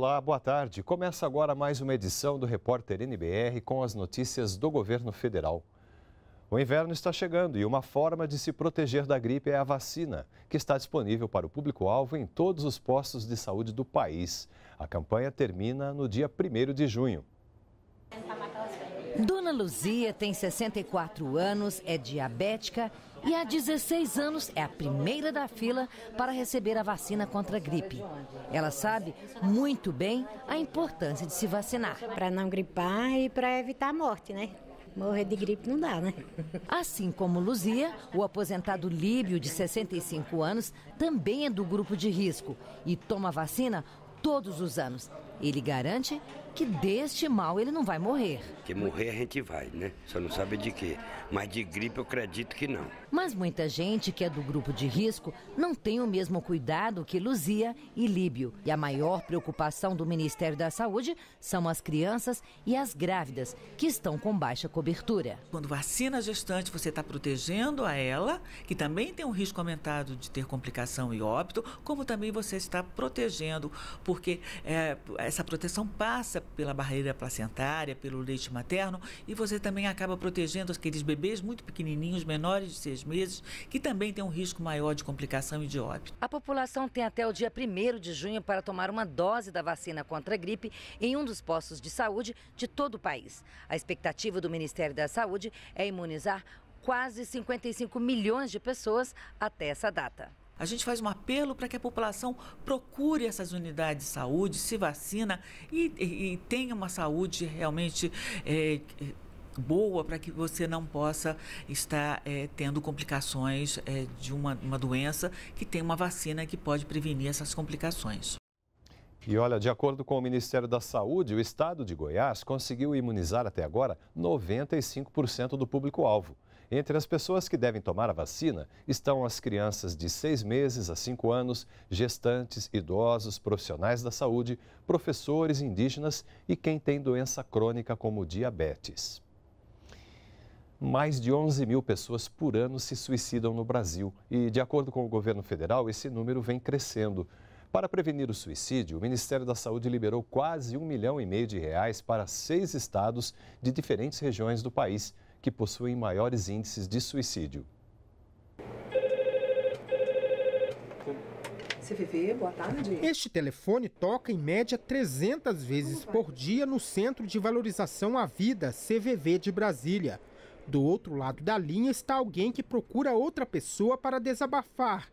Olá, boa tarde. Começa agora mais uma edição do Repórter NBR com as notícias do governo federal. O inverno está chegando e uma forma de se proteger da gripe é a vacina, que está disponível para o público-alvo em todos os postos de saúde do país. A campanha termina no dia 1 de junho. Dona Luzia tem 64 anos, é diabética e há 16 anos é a primeira da fila para receber a vacina contra a gripe. Ela sabe muito bem a importância de se vacinar. Para não gripar e para evitar a morte, né? Morrer de gripe não dá, né? Assim como Luzia, o aposentado Líbio, de 65 anos, também é do grupo de risco e toma vacina todos os anos. Ele garante que deste mal ele não vai morrer. Que morrer a gente vai, né? Só não sabe de quê. Mas de gripe eu acredito que não. Mas muita gente que é do grupo de risco não tem o mesmo cuidado que Luzia e Líbio. E a maior preocupação do Ministério da Saúde são as crianças e as grávidas, que estão com baixa cobertura. Quando vacina a gestante, você está protegendo a ela, que também tem um risco aumentado de ter complicação e óbito, como também você está protegendo, porque é, essa proteção passa pela barreira placentária, pelo leite materno, e você também acaba protegendo aqueles bebês muito pequenininhos, menores de seis meses, que também têm um risco maior de complicação e de óbito. A população tem até o dia 1 de junho para tomar uma dose da vacina contra a gripe em um dos postos de saúde de todo o país. A expectativa do Ministério da Saúde é imunizar quase 55 milhões de pessoas até essa data. A gente faz um apelo para que a população procure essas unidades de saúde, se vacina e, e, e tenha uma saúde realmente. É, boa para que você não possa estar é, tendo complicações é, de uma, uma doença que tem uma vacina que pode prevenir essas complicações. E olha, de acordo com o Ministério da Saúde, o estado de Goiás conseguiu imunizar até agora 95% do público-alvo. Entre as pessoas que devem tomar a vacina estão as crianças de seis meses a cinco anos, gestantes, idosos, profissionais da saúde, professores indígenas e quem tem doença crônica como diabetes. Mais de 11 mil pessoas por ano se suicidam no Brasil e, de acordo com o governo federal, esse número vem crescendo. Para prevenir o suicídio, o Ministério da Saúde liberou quase um milhão e meio de reais para seis estados de diferentes regiões do país que possuem maiores índices de suicídio. CVV, boa tarde. Este telefone toca em média 300 vezes por dia no Centro de Valorização à Vida, CVV de Brasília. Do outro lado da linha está alguém que procura outra pessoa para desabafar.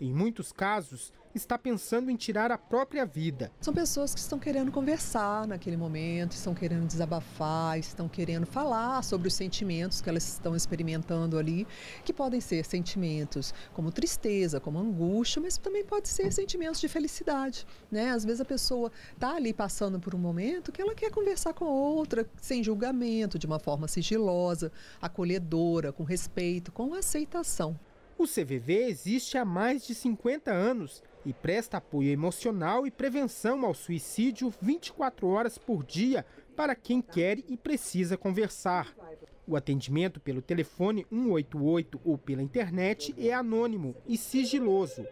Em muitos casos, está pensando em tirar a própria vida. São pessoas que estão querendo conversar naquele momento, estão querendo desabafar, estão querendo falar sobre os sentimentos que elas estão experimentando ali, que podem ser sentimentos como tristeza, como angústia, mas também pode ser sentimentos de felicidade, né? Às vezes a pessoa está ali passando por um momento que ela quer conversar com outra sem julgamento, de uma forma sigilosa, acolhedora, com respeito, com aceitação. O CVV existe há mais de 50 anos e presta apoio emocional e prevenção ao suicídio 24 horas por dia para quem quer e precisa conversar. O atendimento pelo telefone 188 ou pela internet é anônimo e sigiloso.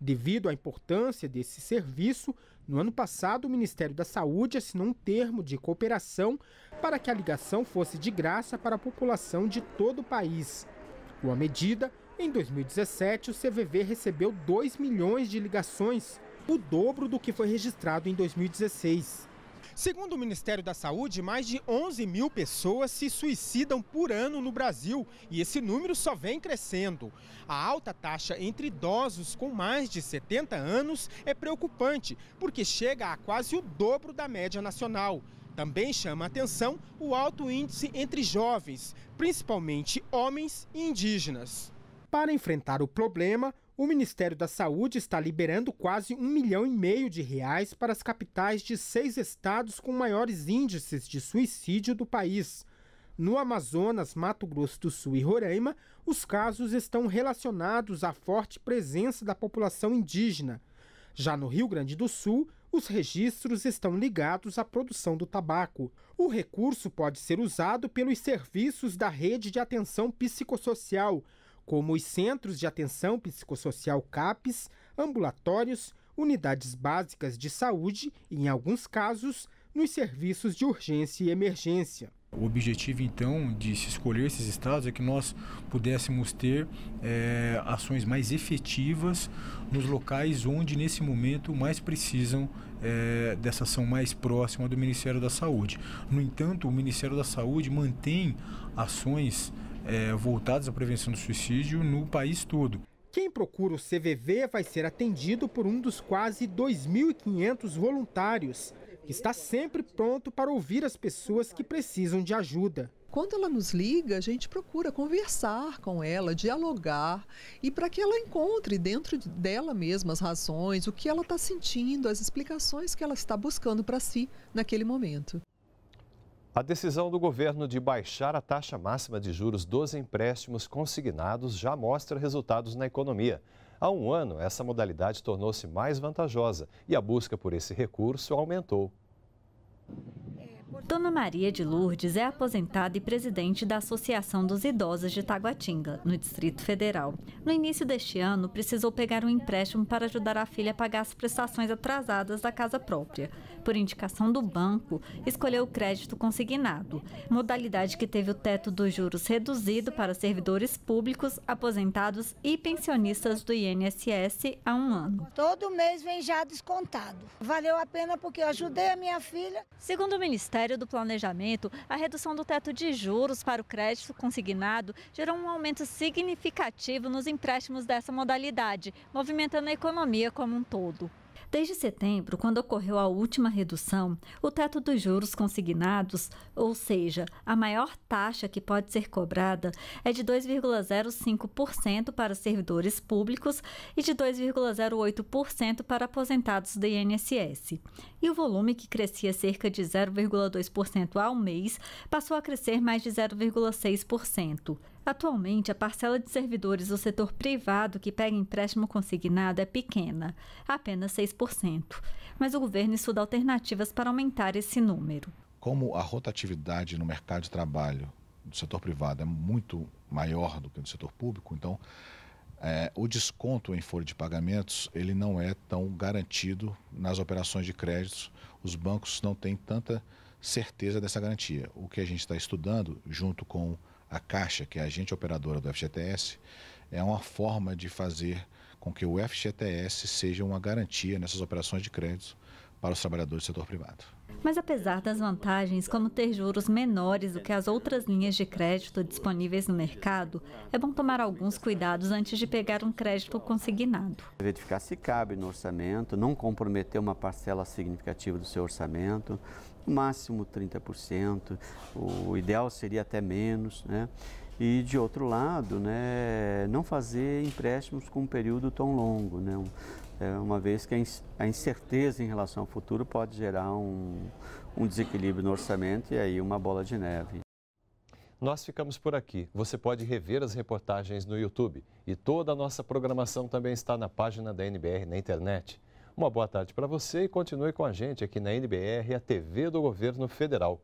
Devido à importância desse serviço, no ano passado o Ministério da Saúde assinou um termo de cooperação para que a ligação fosse de graça para a população de todo o país. Com a medida, em 2017, o CVV recebeu 2 milhões de ligações, o dobro do que foi registrado em 2016. Segundo o Ministério da Saúde, mais de 11 mil pessoas se suicidam por ano no Brasil e esse número só vem crescendo. A alta taxa entre idosos com mais de 70 anos é preocupante, porque chega a quase o dobro da média nacional. Também chama atenção o alto índice entre jovens, principalmente homens e indígenas. Para enfrentar o problema, o Ministério da Saúde está liberando quase um milhão e meio de reais para as capitais de seis estados com maiores índices de suicídio do país. No Amazonas, Mato Grosso do Sul e Roraima, os casos estão relacionados à forte presença da população indígena. Já no Rio Grande do Sul, os registros estão ligados à produção do tabaco. O recurso pode ser usado pelos serviços da rede de atenção psicossocial como os Centros de Atenção Psicossocial CAPES, ambulatórios, unidades básicas de saúde e, em alguns casos, nos serviços de urgência e emergência. O objetivo, então, de se escolher esses estados é que nós pudéssemos ter é, ações mais efetivas nos locais onde, nesse momento, mais precisam é, dessa ação mais próxima do Ministério da Saúde. No entanto, o Ministério da Saúde mantém ações é, voltadas à prevenção do suicídio no país todo. Quem procura o CVV vai ser atendido por um dos quase 2.500 voluntários que está sempre pronto para ouvir as pessoas que precisam de ajuda. Quando ela nos liga, a gente procura conversar com ela, dialogar e para que ela encontre dentro dela mesma as razões, o que ela está sentindo, as explicações que ela está buscando para si naquele momento. A decisão do governo de baixar a taxa máxima de juros dos empréstimos consignados já mostra resultados na economia. Há um ano, essa modalidade tornou-se mais vantajosa e a busca por esse recurso aumentou. Dona Maria de Lourdes é aposentada e presidente da Associação dos Idosos de Taguatinga, no Distrito Federal. No início deste ano, precisou pegar um empréstimo para ajudar a filha a pagar as prestações atrasadas da casa própria. Por indicação do banco, escolheu o crédito consignado, modalidade que teve o teto dos juros reduzido para servidores públicos, aposentados e pensionistas do INSS há um ano. Todo mês vem já descontado. Valeu a pena porque eu ajudei a minha filha. Segundo o Ministério Ministério do Planejamento, a redução do teto de juros para o crédito consignado gerou um aumento significativo nos empréstimos dessa modalidade, movimentando a economia como um todo. Desde setembro, quando ocorreu a última redução, o teto dos juros consignados, ou seja, a maior taxa que pode ser cobrada, é de 2,05% para servidores públicos e de 2,08% para aposentados do INSS. E o volume, que crescia cerca de 0,2% ao mês, passou a crescer mais de 0,6%. Atualmente, a parcela de servidores do setor privado que pega empréstimo consignado é pequena, apenas 6%. Mas o governo estuda alternativas para aumentar esse número. Como a rotatividade no mercado de trabalho do setor privado é muito maior do que no setor público, então é, o desconto em folha de pagamentos ele não é tão garantido nas operações de créditos. Os bancos não têm tanta certeza dessa garantia. O que a gente está estudando, junto com a Caixa, que é a agente operadora do FGTS, é uma forma de fazer com que o FGTS seja uma garantia nessas operações de crédito para os trabalhadores do setor privado. Mas apesar das vantagens, como ter juros menores do que as outras linhas de crédito disponíveis no mercado, é bom tomar alguns cuidados antes de pegar um crédito consignado. Verificar se cabe no orçamento, não comprometer uma parcela significativa do seu orçamento, máximo 30%, o ideal seria até menos, né? E de outro lado, né, não fazer empréstimos com um período tão longo, né? É, uma vez que a incerteza em relação ao futuro pode gerar um, um desequilíbrio no orçamento e aí uma bola de neve. Nós ficamos por aqui. Você pode rever as reportagens no YouTube e toda a nossa programação também está na página da NBR na internet. Uma boa tarde para você e continue com a gente aqui na NBR, a TV do Governo Federal.